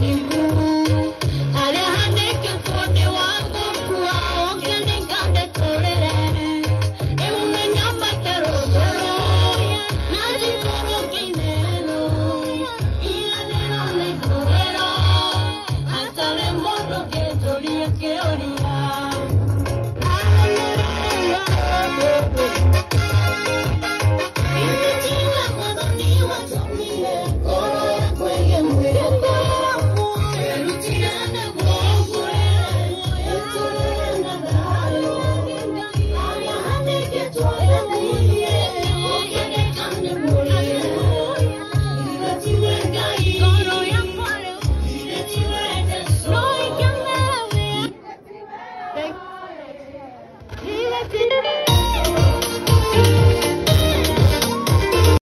Thank you. Happy birthday.